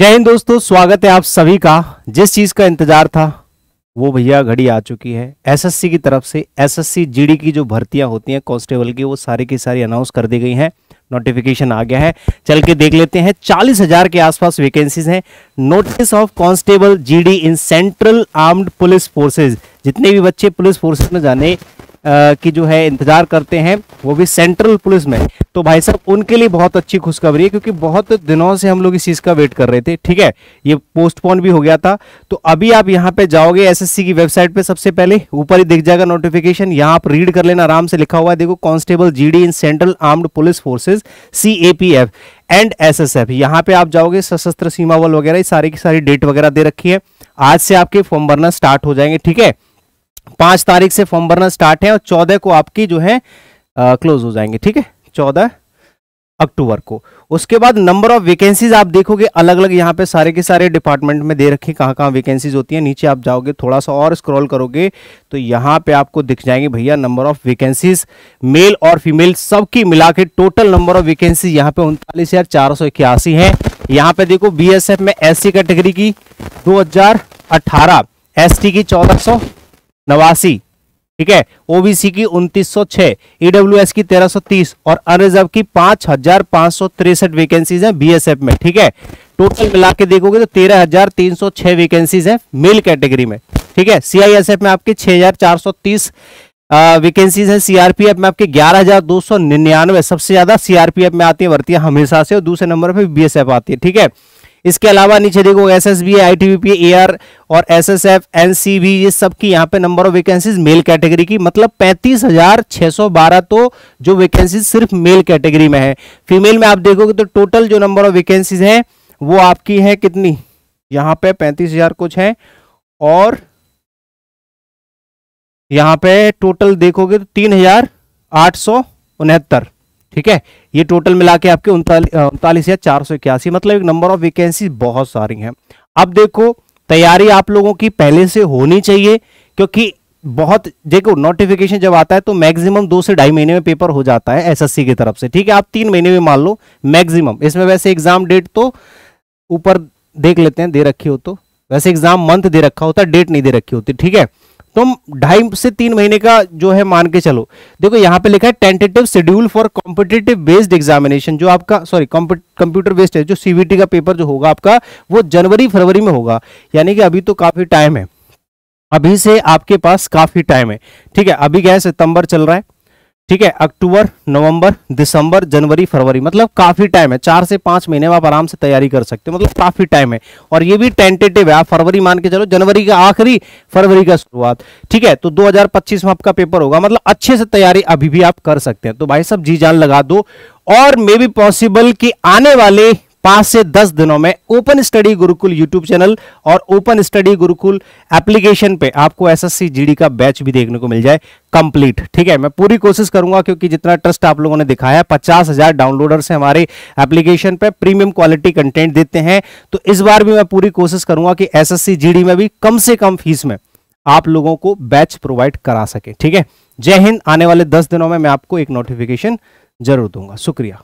जय हिंद दोस्तों, स्वागत है आप सभी का। जिस चीज़ का इंतज़ार था, वो भैया घड़ी आ चुकी है। एसएससी की तरफ़ से, एसएससी जीडी की जो भर्तियाँ होती हैं कांस्टेबल की, वो सारी की सारी अनाउंस कर दी गई हैं। नोटिफिकेशन आ गया है। चल के देख लेते हैं। चालीस हज़ार के आसपास वैकेंसीज हैं। Notice of constable GD in central armed police forces जितने भी बच्चे पुलिस फोर्सेज में जाने की जो है इंतज़ार करते हैं, वो भी सेंट्रल पुलिस में। तो भाई साहब, उनके लिए बहुत अच्छी खुशखबरी है, क्योंकि बहुत दिनों से हम लोग इस चीज़ का वेट कर रहे थे, ठीक है? ये पोस्टपोन भी हो गया था। तो अभी आप यहाँ पे जाओगे एसएससी की वेबसाइट पे सबसे पहले, ऊपर ही दिख जाएगा नोटिफिकेशन यहाँ आप रीड कर लेना, आराम से लिखा हुआ है। देखो constable GD in central armed police forces C and S S F यहाँ पे आप जाओगे, सशस्त्र सीमा बल वगैरह सारी की सारी डेट वगैरह दे रखी है। आज से आपके फॉर्म भरना स्टार्ट हो जाएँगे, ठीक है? पाँच तारीख से फॉर्म भरना स्टार्ट है और चौदह को आपकी जो है क्लोज हो जाएँगे, ठीक है? चौदह अक्टूबर को। उसके बाद नंबर ऑफ़ वैकेंसीज आप देखोगे अलग अलग यहाँ पे सारे के सारे डिपार्टमेंट में दे रखे कहाँ कहाँ वैकेंसीज होती है। नीचे आप जाओगे थोड़ा सा और स्क्रॉल करोगे तो यहाँ पे आपको दिख जाएँगे भैया नंबर ऑफ़ वैकेंसीज मेल और फीमेल सबकी मिला के टोटल नंबर ऑफ़ वैकेंसीज यहाँ पे उनतालीस हज़ार चार सौ इक्यासी है। यहाँ पे देखो बीएसएफ में एससी कैटेगरी की दो हज़ार अठारह एस की चौदह नवासी, ठीक है? ओबीसी की 2906 ईडब्ल्यूएस की 1330 और अनरिजर्व की पाँच हज़ार पाँच सौ तिरसठ वैकेंसीज है बीएसएफ में, ठीक है? टोटल मिला के देखोगे तो तेरह हज़ार तीन सौ छह वैकेंसीज है मेल कैटेगरी में, ठीक है? सीआईएसएफ में आपके छह हज़ार चार सौ तीस वैकेंसीज है। सीआरपीएफ में आपके ग्यारह हज़ार दो सौ निन्यानवे, सबसे ज़्यादा सीआरपीएफ में आती है भर्तियाँ हमेशा से, और दूसरे नंबर पे बीएसएफ आती है, ठीक है? इसके अलावा नीचे देखो S S B I T P A R और S S F N C B ये सब की यहाँ पे number of vacancies male category की मतलब पैंतीस हज़ार छह सौ बारह तो जो वैकेंसीज सिर्फ़ मेल कैटेगरी में है। फीमेल में आप देखोगे तो टोटल जो नंबर ऑफ़ वैकेंसीज है, वो आपकी है कितनी? यहाँ पे पैंतीस हज़ार कुछ है और यहाँ पे टोटल देखोगे तो तीन हज़ार आठ सौ उनहत्तर। ठीक है? ये टोटल मिला के आपके उनतालीस या चार सौ इक्यासी मतलब एक नंबर ऑफ़ वैकेंसी बहुत सारी हैं। अब देखो, तैयारी आप लोगों की पहले से होनी चाहिए, क्योंकि बहुत, देखो नोटिफिकेशन जब आता है तो मैक्सिमम दो से ढाई महीने में पेपर हो जाता है एसएससी की तरफ़ से, ठीक है? आप तीन महीने में मान लो मैक्सिमम इसमें वैसे एग्ज़ाम डेट तो ऊपर देख लेते हैं, दे रखी हो तो। वैसे एग्ज़ाम मंथ दे रखा होता है डेट नहीं दे रखी होती, ठीक है? तुम ढाई से तीन महीने का जो है मान के चलो। देखो, यहाँ पे लिखा है tentative schedule for competitive based examination जो आपका सॉरी कंप्यूटर बेस्ड है, जो सीबीटी का पेपर जो होगा आपका, वो जनवरी, फरवरी में होगा। यानी कि अभी तो काफ़ी टाइम है। अभी से आपके पास काफ़ी टाइम है। ठीक है, अभी क्या है, सितंबर चल रहा है। ठीक है, अक्टूबर, नवंबर, दिसंबर, जनवरी, फरवरी मतलब काफ़ी टाइम है। चार से पाँच महीने में आप आराम से तैयारी कर सकते हो मतलब काफ़ी टाइम है। और ये भी टेंटेटिव है, आप फरवरी मान के चलो, जनवरी का आखिरी, फरवरी का शुरुआत। ठीक है तो 2025 में आपका पेपर होगा मतलब अच्छे से तैयारी अभी भी आप कर सकते हैं। तो भाई सब जी जान लगा दो। और मे बी पॉसिबल कि आने वाले पाँच से दस दिनों में open study Gurukul YouTube channel और ओपन स्टडी गुरुकुल एप्लीकेशन पे आपको एसएससी जीडी का बैच भी देखने को मिल जाए कंप्लीट। ठीक है, मैं पूरी कोशिश करूँगा क्योंकि जितना ट्रस्ट आप लोगों ने दिखाया, पचास हज़ार डाउनलोडर से हमारे एप्लीकेशन पे, प्रीमियम क्वालिटी कंटेंट देते हैं। तो इस बार भी मैं पूरी कोशिश करूँगा कि SSC जीडी में भी कम से कम फ़ीस में आप लोगों को बैच प्रोवाइड करा सके। ठीक है, जय हिंद, आने वाले दस दिनों में मैं आपको एक नोटिफिकेशन ज़रूर दूँगा। शुक्रिया।